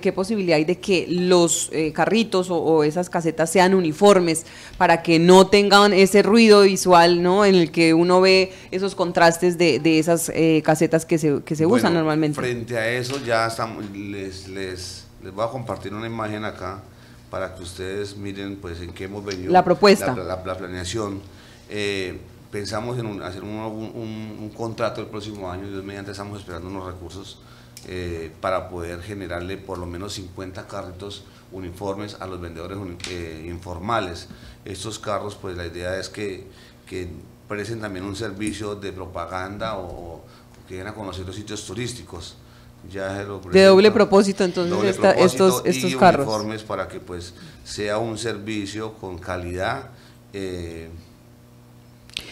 qué posibilidad hay de que los eh, carritos o, esas casetas sean uniformes para que no tengan ese ruido visual, ¿no? En el que uno ve esos contrastes de, esas eh, casetas que se, que se usan normalmente. Frente a eso ya estamos, les, les, les voy a compartir una imagen acá para que ustedes miren pues en qué hemos venido. La propuesta. La, planeación. Eh, pensamos en hacer un, un, contrato el próximo año y mediante estamos esperando unos recursos eh, para poder generarle por lo menos 50 carritos uniformes a los vendedores eh, informales. Estos carros, pues la idea es que, que presten también un servicio de propaganda o, que den a conocer los sitios turísticos. Ya de doble propósito entonces estos, estos carros. uniformes para que pues sea un servicio con calidad. Eh,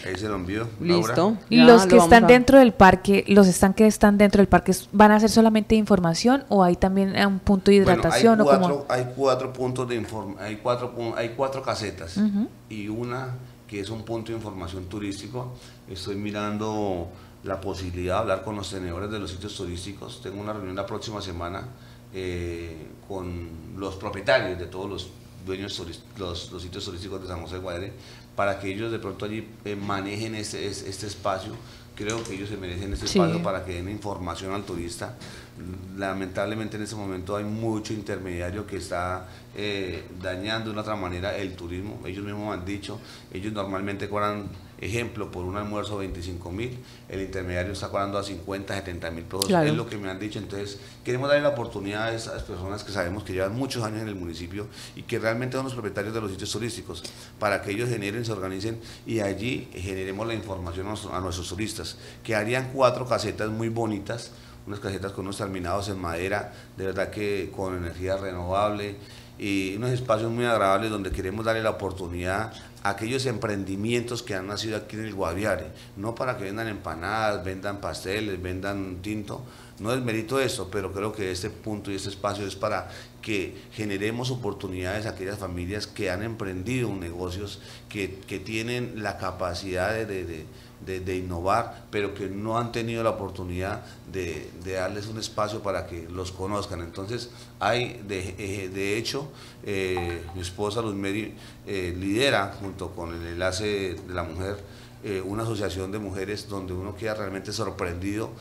Ahí se lo envío. Listo. los que están dentro del parque, los están que están dentro del parque, ¿van a ser solamente información o hay también un punto de hidratación? hay, cuatro, hay cuatro puntos de información, hay cuatro, hay cuatro casetas y una que es un punto de información turístico. Estoy mirando la posibilidad de hablar con los tenedores de los sitios turísticos. Tengo una reunión la próxima semana eh, con los propietarios de todos los dueños los, los sitios turísticos de San José de Guadalajara para que ellos de pronto allí eh, manejen este, este espacio. Creo que ellos se merecen este espacio para que den información al turista. Lamentablemente en este momento hay mucho intermediario que está eh, dañando de una otra manera el turismo. Ellos mismos han dicho, ellos normalmente cobran Ejemplo, por un almuerzo 25 mil, el intermediario está cobrando a 50, 70 mil pesos, es lo que me han dicho. Entonces, queremos darle la oportunidad a esas personas que sabemos que llevan muchos años en el municipio y que realmente son los propietarios de los sitios turísticos, para que ellos generen, se organicen y allí generemos la información a nuestros turistas, que harían cuatro casetas muy bonitas, unas casetas con unos terminados en madera, de verdad que con energía renovable y unos espacios muy agradables donde queremos darle la oportunidad a aquellos emprendimientos que han nacido aquí en el Guaviare, no para que vendan empanadas, vendan pasteles, vendan tinto, no es mérito eso, pero creo que este punto y este espacio es para que generemos oportunidades a aquellas familias que han emprendido negocios, que, tienen la capacidad de de, innovar, pero que no han tenido la oportunidad de, darles un espacio para que los conozcan. Entonces, hay, de, eh, de hecho, eh, mi esposa Luz Mary eh, lidera, junto con el enlace de la mujer, una asociación de mujeres donde uno queda realmente sorprendido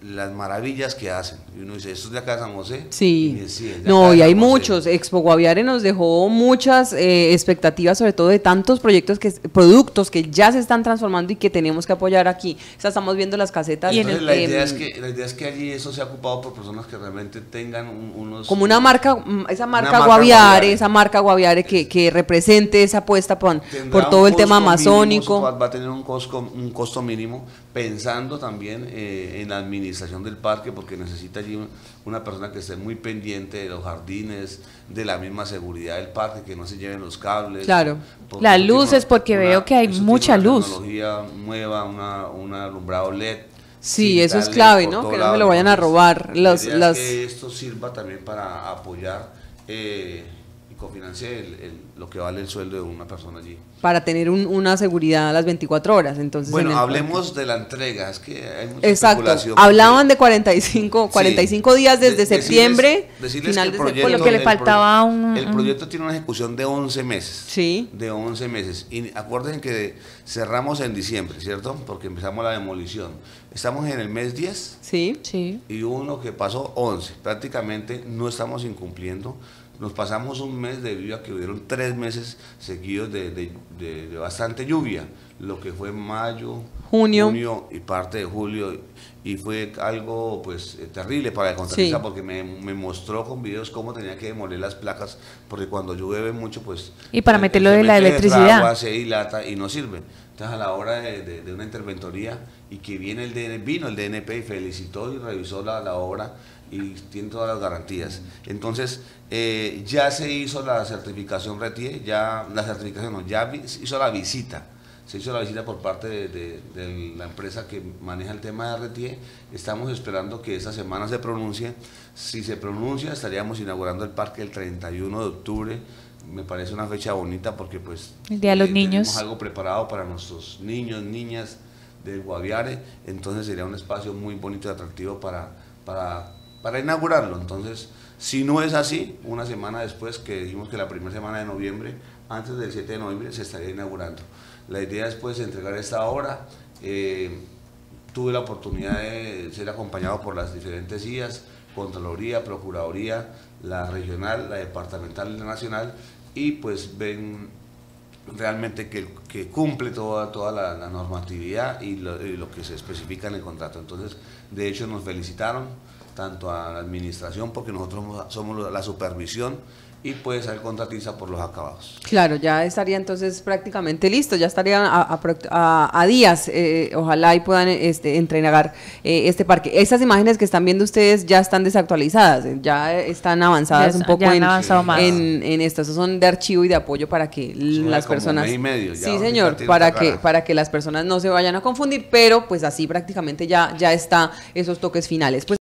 las maravillas que hacen. Y uno dice, ¿esto es de acá de San José? Sí. no, y hay muchos. Expo Guaviare nos dejó muchas eh, expectativas, sobre todo de tantos proyectos, que productos que ya se están transformando y que tenemos que apoyar aquí. O sea, estamos viendo las casetas. Y la, idea es que, la idea es que allí eso sea ocupado por personas que realmente tengan unos... Como una marca, mm, esa marca, Guaviare, esa marca Guaviare que, que represente esa apuesta por, por todo el tema amazónico. va a tener un costo, un costo mínimo, pensando también eh, en la administración del parque, porque necesita allí una persona que esté muy pendiente de los jardines, de la misma seguridad del parque, que no se lleven los cables. Claro, las luces, porque veo que hay mucha luz. tecnología nueva, una, un alumbrado LED. Sí, eso es clave, ¿no? Que no me lo vayan a robar. Los, las... que esto sirva también para apoyar eh, y cofinanciar lo que vale el sueldo de una persona allí para tener una seguridad a las 24 horas. Entonces, bueno, hablemos de la entrega, es que hay mucha Exacto, hablaban de 45, 45 días desde septiembre, final de lo que le faltaba un... El proyecto tiene una ejecución de 11 meses. Sí. De 11 meses. Y acuérdense que cerramos en diciembre, ¿cierto? Porque empezamos la demolición. Estamos en el mes 10. Sí. Sí. Y uno que pasó 11. Prácticamente no estamos incumpliendo nos pasamos un mes debido a que hubieron tres meses seguidos de, bastante lluvia, lo que fue mayo, junio. y parte de julio, y fue algo pues eh, terrible para el contratista porque me, mostró con videos cómo tenía que demoler las placas, porque cuando llueve mucho pues... Y para meterlo de la electricidad. Agua, se dilata y no sirve. Entonces a la hora de, una interventoría y que viene el DNP, vino el DNP y felicitó y revisó la, la obra, y tiene todas las garantías. Entonces, eh, ya se hizo la certificación RETIE, ya la certificación no, ya se hizo la visita, se hizo la visita por parte de, la empresa que maneja el tema de RETIE, estamos esperando que esta semana se pronuncie, si se pronuncia estaríamos inaugurando el parque el 31 de octubre, me parece una fecha bonita porque pues el día de los eh, niños. tenemos algo preparado para nuestros niños, niñas del Guaviare, entonces sería un espacio muy bonito y atractivo para, para para inaugurarlo. Entonces, si no es así, una semana después, que dijimos que la primera semana de noviembre, antes del 7 de noviembre, se estaría inaugurando. La idea es pues entregar esta obra. Eh, tuve la oportunidad de ser acompañado por las diferentes IAS, Contraloría, Procuraduría, la regional, la departamental y la nacional, y pues ven realmente que, cumple toda, toda la, normatividad y lo que se especifica en el contrato. Entonces, de hecho, nos felicitaron tanto a la administración, porque nosotros somos la supervisión y puede ser contratista por los acabados. Claro, ya estaría entonces prácticamente listo, ya estaría a, días, eh, ojalá y puedan este, entregar eh, este parque. Estas imágenes que están viendo ustedes ya están desactualizadas, ya están avanzadas un poco en, en, en, esto, son de archivo y de apoyo para que las personas... sí, señor, para que, para que las personas no se vayan a confundir, pero pues así prácticamente ya, ya está esos toques finales. Pues